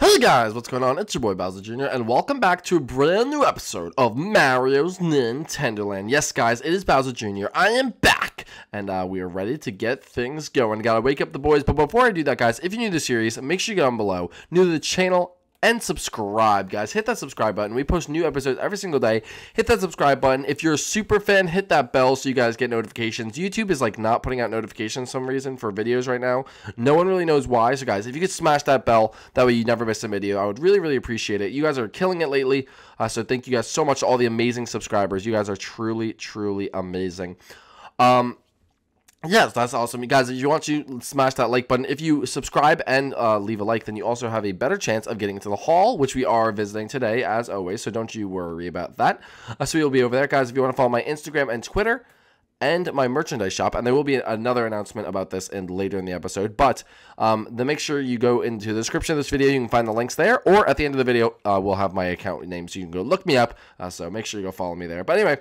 Hey guys, what's going on? It's your boy Bowser Jr. and welcome back to a brand new episode of Mario's Nintendo Land. Yes guys, it is Bowser Jr. I am back and uh, we are ready to get things going. Gotta wake up the boys, but before I do that guys, if you're new to the series, make sure you go down below, new to the channel, and subscribe, guys. Hit that subscribe button. We post new episodes every single day. Hit that subscribe button. If you're a super fan, hit that bell so you guys get notifications. YouTube is like not putting out notifications some reason for videos right now. No one really knows why. So, guys, if you could smash that bell, that way you never miss a video. I would really, really appreciate it. You guys are killing it lately. Uh, so, thank you guys so much to all the amazing subscribers. You guys are truly, truly amazing. Um, Yes, that's awesome. You guys, if you want to smash that like button, if you subscribe and uh, leave a like, then you also have a better chance of getting into the hall, which we are visiting today, as always. So don't you worry about that. Uh, so you'll be over there, guys. If you want to follow my Instagram and Twitter and my merchandise shop, and there will be another announcement about this in later in the episode. But um, then make sure you go into the description of this video. You can find the links there, or at the end of the video, uh, we'll have my account name, so you can go look me up. Uh, so make sure you go follow me there. But anyway.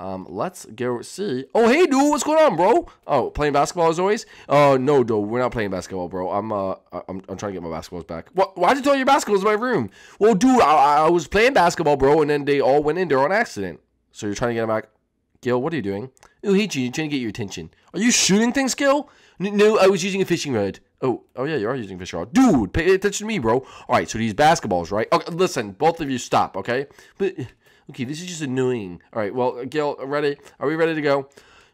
Um, let's go see. Oh, hey, dude, what's going on, bro? Oh, playing basketball as always? Oh, uh, no, dude, we're not playing basketball, bro. I'm, uh, I'm, I'm trying to get my basketballs back. What? Why'd you throw your basketballs in my room? Well, dude, I, I was playing basketball, bro, and then they all went in there on accident. So you're trying to get them back? Gil, what are you doing? Oh, hey, Gene, trying to get your attention. Are you shooting things, Gil? N no, I was using a fishing rod. Oh, oh yeah, you are using a fishing rod. Dude, pay attention to me, bro. All right, so these basketballs, right? Okay, listen, both of you stop, okay? But Okay, this is just annoying. All right, well, Gil, ready? Are we ready to go?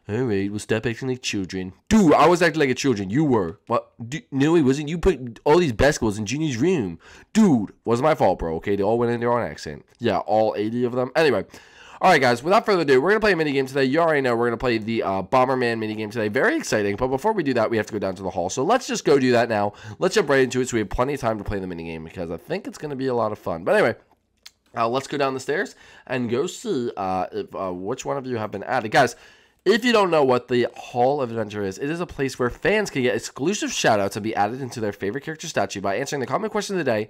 All right, we'll stop acting like children. Dude, I was acting like a children. You were. What? No, it wasn't. You put all these basketballs in Genie's room. Dude, wasn't my fault, bro. Okay, they all went in there on accident. Yeah, all 80 of them. Anyway. All right, guys, without further ado, we're going to play a minigame today. You already know we're going to play the uh, Bomberman minigame today. Very exciting, but before we do that, we have to go down to the hall. So let's just go do that now. Let's jump right into it so we have plenty of time to play the minigame because I think it's going to be a lot of fun. But anyway, uh, let's go down the stairs and go see uh, if, uh, which one of you have been added. Guys, if you don't know what the Hall of Adventure is, it is a place where fans can get exclusive shoutouts and be added into their favorite character statue by answering the comment question of the day,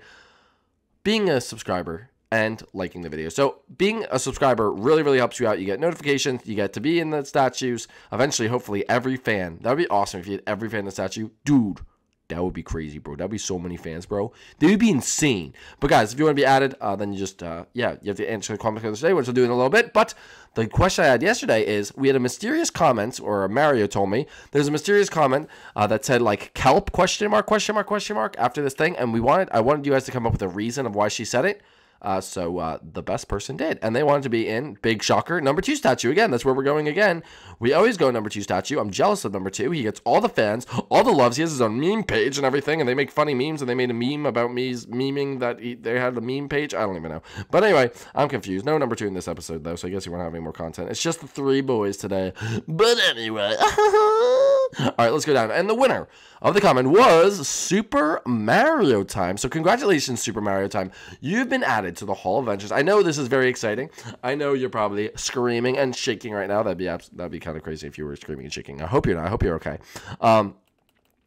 being a subscriber, and liking the video. So being a subscriber really, really helps you out. You get notifications, you get to be in the statues. Eventually, hopefully, every fan. That would be awesome if you had every fan in the statue. Dude, that would be crazy, bro. That'd be so many fans, bro. They would be insane. But guys, if you want to be added, uh, then you just, uh, yeah, you have to answer the comment today, which I'll do in a little bit. But the question I had yesterday is, we had a mysterious comment, or Mario told me, there's a mysterious comment uh, that said like kelp question mark question mark question mark after this thing, and we wanted, I wanted you guys to come up with a reason of why she said it. Uh, so uh, the best person did, and they wanted to be in Big Shocker number two statue again. That's where we're going again. We always go number two statue. I'm jealous of number two. He gets all the fans, all the loves. He has his own meme page and everything, and they make funny memes. And they made a meme about me memeing that he, they had a meme page. I don't even know. But anyway, I'm confused. No number two in this episode though, so I guess won't have any more content. It's just the three boys today. But anyway. All right, let's go down. And the winner of the comment was Super Mario Time. So congratulations, Super Mario Time. You've been added to the Hall of Adventures. I know this is very exciting. I know you're probably screaming and shaking right now. That'd be that'd be kind of crazy if you were screaming and shaking. I hope you're not. I hope you're okay. Um,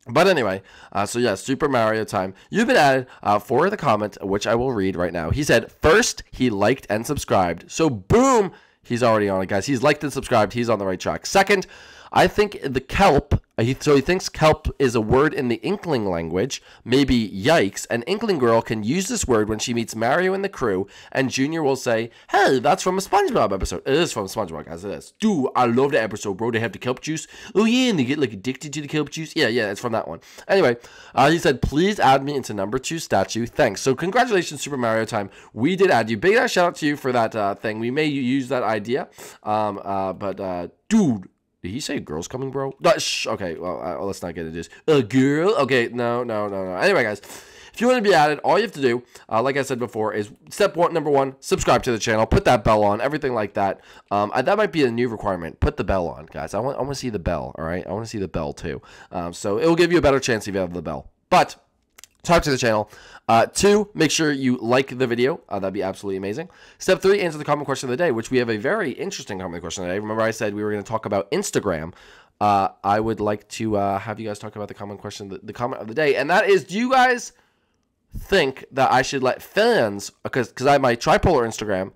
but anyway, uh, so yeah, Super Mario time. You've been added uh, for the comment, which I will read right now. He said, first, he liked and subscribed. So boom, he's already on it, guys. He's liked and subscribed. He's on the right track. Second, I think the kelp, he, so he thinks kelp is a word in the Inkling language, maybe yikes. An Inkling girl can use this word when she meets Mario and the crew, and Junior will say, hey, that's from a SpongeBob episode. It is from SpongeBob, guys, it is. Dude, I love the episode, bro. They have the kelp juice. Oh, yeah, and they get, like, addicted to the kelp juice. Yeah, yeah, it's from that one. Anyway, uh, he said, please add me into number two statue. Thanks. So congratulations, Super Mario Time. We did add you. Big shout out to you for that uh, thing. We may use that idea, um, uh, but, uh, dude, did he say girls coming, bro? Okay, well, uh, let's not get into this. A girl? Okay, no, no, no, no. Anyway, guys, if you want to be added, all you have to do, uh, like I said before, is step one, number one, subscribe to the channel, put that bell on, everything like that. Um, that might be a new requirement. Put the bell on, guys. I want, I want to see the bell, all right? I want to see the bell, too. Um, so it will give you a better chance if you have the bell. But talk to the channel. Uh, two, make sure you like the video. Uh, that'd be absolutely amazing. Step three, answer the comment question of the day, which we have a very interesting comment question today. Remember, I said we were going to talk about Instagram. Uh, I would like to uh, have you guys talk about the comment question, the, the comment of the day, and that is: Do you guys think that I should let fans, because because I have my tripolar Instagram,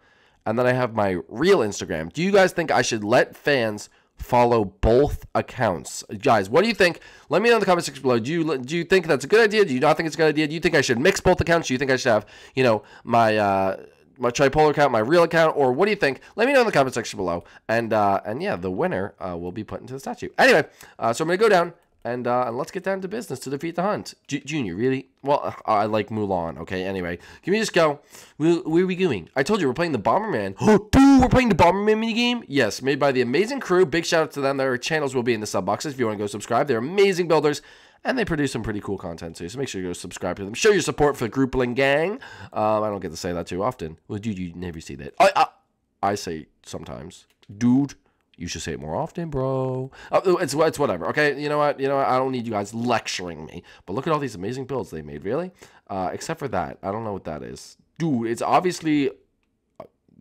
and then I have my real Instagram. Do you guys think I should let fans follow both accounts. Guys, what do you think? Let me know in the comment section below. Do you do you think that's a good idea? Do you not think it's a good idea? Do you think I should mix both accounts? Do you think I should have, you know, my uh my tripolar account, my real account, or what do you think? Let me know in the comment section below. And uh, and yeah, the winner uh, will be put into the statue. Anyway, uh, so I'm gonna go down and uh, and let's get down to business to defeat the Huns. J- Junior, really? Well, I like Mulan. Okay. Anyway, can we just go? Where, where are we going? I told you we're playing the Bomberman. We're playing the Bomberman minigame. Yes, made by the amazing crew. Big shout out to them. Their channels will be in the sub boxes if you want to go subscribe. They're amazing builders. And they produce some pretty cool content too, so make sure you go subscribe to them. Show your support for the Groupling Gang. Um, I don't get to say that too often. Well, dude, you never see that. I, I, I say sometimes, dude. You should say it more often, bro. Oh, it's it's whatever. Okay, you know what? You know what? I don't need you guys lecturing me. But look at all these amazing builds they made. Really? Uh, except for that, I don't know what that is, dude. It's obviously.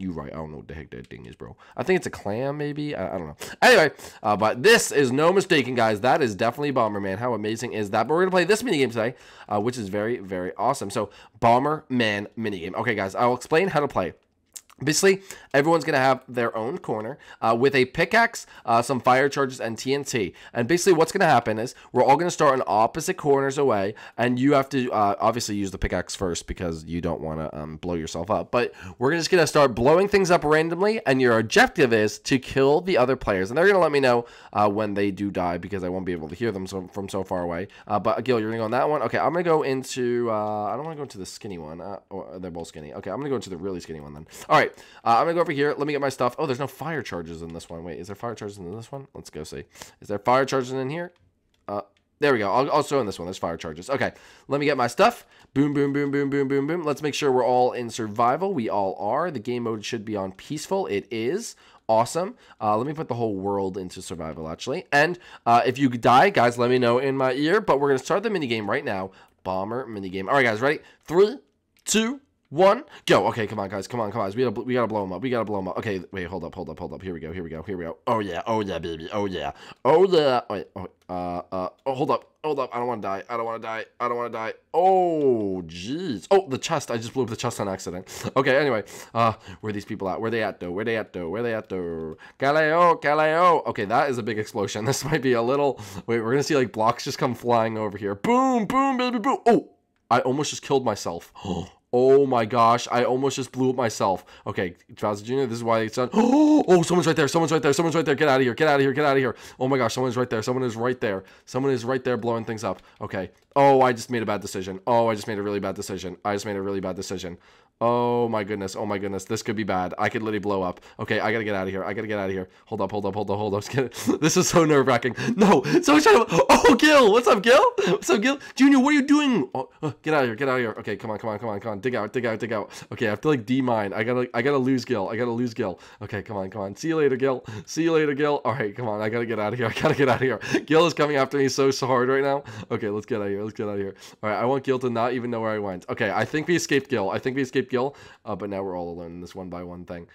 You right. I don't know what the heck that thing is, bro. I think it's a clam, maybe. I, I don't know. Anyway, uh, but this is no mistaking, guys. That is definitely Bomberman. How amazing is that? But we're gonna play this minigame today, uh, which is very, very awesome. So Bomberman minigame. Okay, guys. I'll explain how to play. Basically, everyone's going to have their own corner uh, with a pickaxe, uh, some fire charges, and TNT. And basically, what's going to happen is we're all going to start on opposite corners away, and you have to uh, obviously use the pickaxe first because you don't want to um, blow yourself up. But we're just going to start blowing things up randomly, and your objective is to kill the other players. And they're going to let me know uh, when they do die because I won't be able to hear them so, from so far away. Uh, but Gil, you're going to go on that one? Okay, I'm going to go into, uh, I don't want to go into the skinny one. or they're both skinny. Okay, I'm going to go into the really skinny one then. All right. Uh, I'm gonna go over here. Let me get my stuff. Oh, there's no fire charges in this one. Wait, is there fire charges in this one? Let's go see. Is there fire charges in here? Uh, there we go. I'll also in this one. There's fire charges. Okay, let me get my stuff. Boom, boom, boom, boom, boom, boom, boom. Let's make sure we're all in survival. We all are. The game mode should be on peaceful. It is awesome. Uh, let me put the whole world into survival, actually. And uh, if you die, guys, let me know in my ear. But we're going to start the minigame right now. Bomber minigame. All right, guys, ready? Three, two, one, go. Okay, come on, guys. Come on, come on. We gotta, we gotta blow him up. We gotta blow him up. Okay, wait, hold up, hold up, hold up. Here we go, here we go, here we go. Oh, yeah, oh, yeah, baby. Oh, yeah. Oh, yeah. Wait, oh, uh, uh, oh, hold up, hold up. I don't want to die. I don't want to die. I don't want to die. Oh, jeez. Oh, the chest. I just blew up the chest on accident. Okay, anyway. Uh, where are these people at? Where they at, though? Where they at, though? Where they at, though? Galileo, Galileo. Okay, that is a big explosion. This might be a little... Wait, we're gonna see, like, blocks just come flying over here. Boom, boom, baby, boom. Oh, I almost just killed myself. Oh Oh my gosh, I almost just blew up myself. Okay, Bowser Jr., this is why it's done. Oh, oh, someone's right there. Someone's right there. Someone's right there. Get out of here. Get out of here. Get out of here. Oh my gosh, someone's right there. Someone is right there. Someone is right there blowing things up. Okay. Oh, I just made a bad decision. Oh, I just made a really bad decision. I just made a really bad decision. Oh my goodness. Oh my goodness. This could be bad. I could literally blow up. Okay, I gotta get out of here. I gotta get out of here. Hold up, hold up, hold up, hold up. This is so nerve wracking. No, someone's trying to. Oh, Gil. What's up, Gil? What's up, Gil? Junior, what are you doing? Oh, uh, get out of here. Get out of here. Okay, come on, come on, come on, come on. Dig out, dig out, dig out. Okay, I have to like D mine. I gotta, I gotta lose Gil. I gotta lose Gil. Okay, come on, come on. See you later, Gil. See you later, Gil. All right, come on. I gotta get out of here. I gotta get out of here. Gil is coming after me so, so hard right now. Okay, let's get out of here. Let's get out of here. All right, I want Gil to not even know where I went. Okay, I think we escaped Gil. I think we escaped Uh, but now we're all alone in this one by one thing.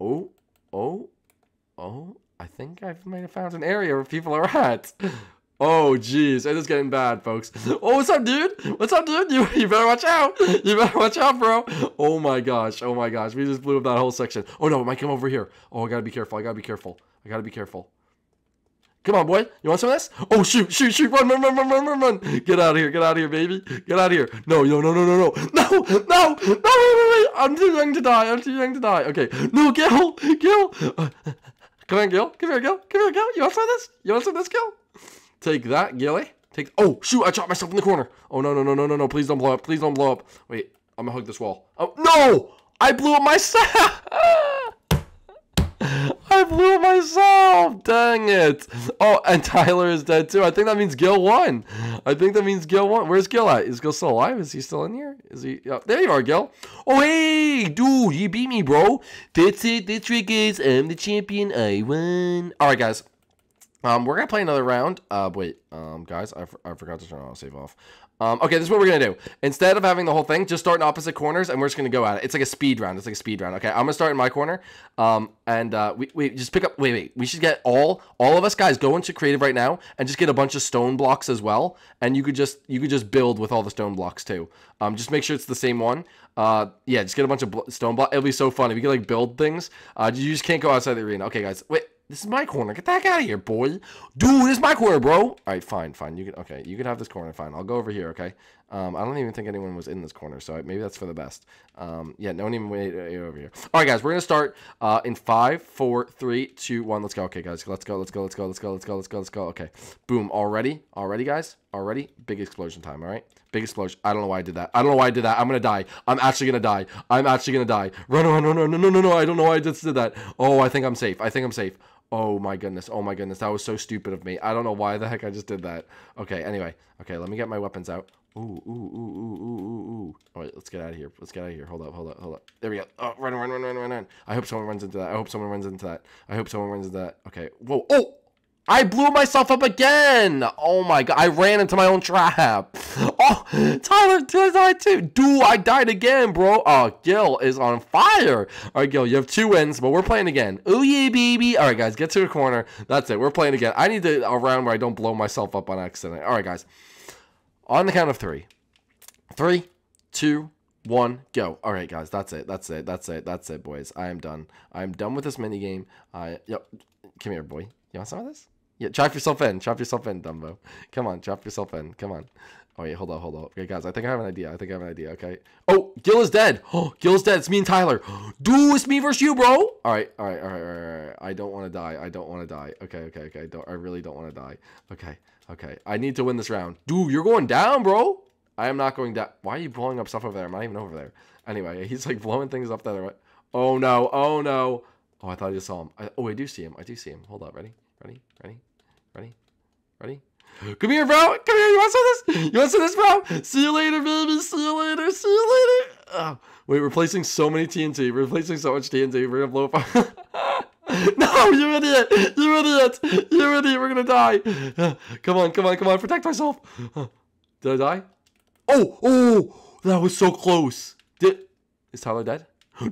Oh, oh, oh, I think I might have found an area where people are at. Oh, jeez, it is getting bad, folks. Oh, what's up, dude? What's up, dude? You, you better watch out. You better watch out, bro. Oh, my gosh. Oh, my gosh. We just blew up that whole section. Oh, no, it might come over here. Oh, I gotta be careful. I gotta be careful. I gotta be careful. Come on, boy. You want some of this? Oh, shoot, shoot, shoot. Run, run, run, run, run, run, run. Get out of here. Get out of here, baby. Get out of here. No, no, no, no, no, no. No, no, no, wait, wait, wait. I'm too young to die. I'm too young to die. Okay. No, Gil. Gil. Come on, Gil. Come here, Gil. Come here, Gil. You want some of this? You want some of this, Gil? Take that, Gilly. Eh? Take. Oh, shoot. I chopped myself in the corner. Oh, no, no, no, no, no, no. Please don't blow up. Please don't blow up. Wait. I'm going to hug this wall. Oh, no. I blew up myself. I blew myself. Dang it. Oh, and Tyler is dead too. I think that means Gil won. I think that means Gil won. Where's Gil at? Is Gil still alive? Is he still in here? Is he? There you are, Gil. Oh, hey, dude, you beat me, bro. That's it. The trick is I'm the champion. I won. All right, guys. Um, we're gonna play another round. Uh, wait, um, guys, I, I forgot to turn auto save off. Um, okay, this is what we're gonna do. Instead of having the whole thing, just start in opposite corners, and we're just gonna go at it. It's like a speed round. It's like a speed round. Okay, I'm gonna start in my corner. Um, and uh, we, we just pick up. Wait, wait. We should get all all of us guys go into creative right now and just get a bunch of stone blocks as well. And you could just you could just build with all the stone blocks too. Um, just make sure it's the same one. Uh, yeah, just get a bunch of stone blocks. It'll be so fun If we can like build things. Uh, you just can't go outside the arena. Okay, guys. Wait This is my corner. Get the heck out of here, boy. Dude, this is my corner, bro. All right, fine, fine. You can okay. You can have this corner. Fine. I'll go over here. Okay. Um, I don't even think anyone was in this corner, so maybe that's for the best. Um, yeah, no one even wait over here. All right, guys, we're gonna start uh, in five, four, three, two, one. Let's go. Okay, guys, let's go. Let's go. Let's go. Let's go. Let's go. Let's go. Let's go. Okay. Boom. Already. Already, guys. Already. Big explosion time. All right. Big explosion. I don't know why I did that. I don't know why I did that. I'm gonna die. I'm actually gonna die. I'm actually gonna die. Run, run, run, run, no, no, no, no. I don't know why I just did that. Oh, I think I'm safe. I think I'm safe. Oh my goodness. Oh my goodness. That was so stupid of me. I don't know why the heck I just did that. Okay, anyway. Okay, let me get my weapons out. Ooh, ooh, ooh, ooh, ooh, ooh, ooh. All right, let's get out of here. Let's get out of here. Hold up, hold up, hold up. There we go. Oh, run, run, run, run, run, run. I hope someone runs into that. I hope someone runs into that. I hope someone runs into that. Okay. Whoa. Oh! I blew myself up again. Oh my god, I ran into my own trap. Oh, Tyler, did I die too? Dude, I died again, bro. Oh, Gil is on fire. All right, Gil, you have two wins, but we're playing again. Oh yeah, baby. All right, guys, get to the corner. That's it. We're playing again. I need to a round where I don't blow myself up on accident. All right, guys. On the count of three. Three, two, one, go. All right, guys, that's it. That's it. That's it. That's it, boys. I am done. I am done with this mini game. I yep. Come here, boy. You want some of this? Yeah, chop yourself in. Chop yourself in, Dumbo. Come on, chop yourself in. Come on. Oh, yeah, hold on, hold on. Okay, guys, I think I have an idea. I think I have an idea, okay? Oh, Gil is dead. Oh, Gil's dead. It's me and Tyler. Dude, it's me versus you, bro. All right, all right, all right, all right, all right. I don't want to die. I don't want to die. Okay, okay, okay. I, don't, I really don't want to die. Okay, okay. I need to win this round. Dude, you're going down, bro. I am not going down. Why are you blowing up stuff over there? I'm not even over there. Anyway, he's like blowing things up there. Oh, no. Oh, no. Oh, I thought I just saw him. I, oh, I do see him. I do see him. Hold up. Ready? Ready? Ready? Ready? Ready? Come here, bro. Come here. You want some of this? You want some of this, bro? See you later, baby. See you later. See you later. Oh, wait, we're placing so many TNT. We're placing so much TNT. We're to blow up. no, you idiot. You idiot. You idiot. We're to die. Come on, come on, come on. Protect myself. Did I die? Oh, oh, that was so close. Did Is Tyler dead?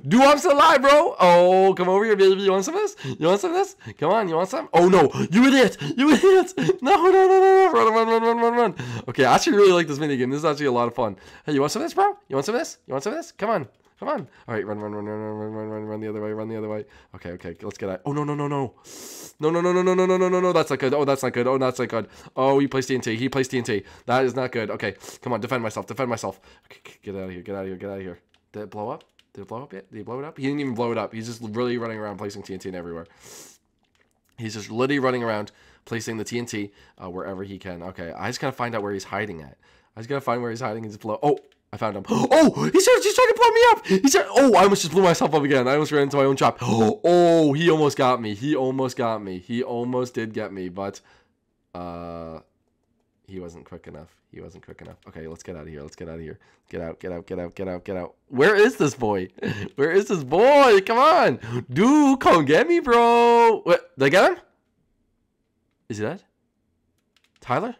Do I'm still alive, bro. Oh, come over here, baby. You want some of this? You want some of this? Come on, you want some? Oh no, you idiot! You idiot! No, no, no, no, no! Run, run, run, run, run, run! Okay, I actually really like this mini game. This is actually a lot of fun. Hey, you want some of this, bro? You want some of this? You want some of this? Come on. Come on. All right, run, run, run, run, run, run, run, run, run the other way, run the other way. Okay, okay, let's get out. Oh, no, no, no, no. No, no, no, no, no, no, no, no, no, no. That's not good. Oh, that's not good. Oh, that's not good. Oh, he placed TNT. He placed TNT. That is not good. Okay, come on, defend myself, defend myself. Okay, get out of here, get out of here, get out of here. Did it blow up? Did it blow up yet? Did he blow it up? He didn't even blow it up. He's just really running around placing TNT everywhere. He's just literally running around placing the TNT uh, wherever he can. Okay, I just gotta find out where he's hiding at. I just gotta find where he's hiding and just blow. Oh, I found him. Oh, he's trying, he's trying to blow me up. He's trying, oh, I almost just blew myself up again. I almost ran into my own trap. Oh oh, he almost got me. He almost got me. He almost did get me, but uh, he wasn't quick enough. He wasn't quick enough. Okay, let's get out of here. Let's get out of here. Get out, get out, get out, get out, get out. Where is this boy? Where is this boy? Come on. Dude, come get me, bro. What? Did I get him? Is he dead? Tyler?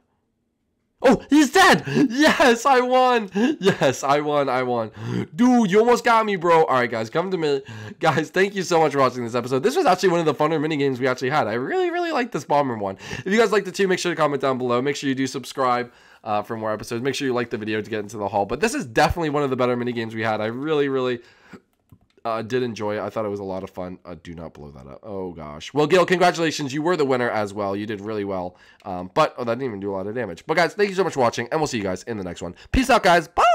Oh, he's dead! Yes, I won! Yes, I won, I won. Dude, you almost got me, bro. Alright, guys, come to me. Guys, thank you so much for watching this episode. This was actually one of the funner mini games we actually had. I really, really like this bomber one. If you guys liked it too, make sure to comment down below. Make sure you do subscribe uh, for more episodes. Make sure you like the video to get into the hall. But this is definitely one of the better mini games we had. I really, really uh, did enjoy it. I thought it was a lot of fun. Uh, do not blow that up. Oh, gosh. Well, Gil, congratulations. You were the winner as well. You did really well. Um, but oh, that didn't even do a lot of damage. But, guys, thank you so much for watching, and we'll see you guys in the next one. Peace out, guys. Bye.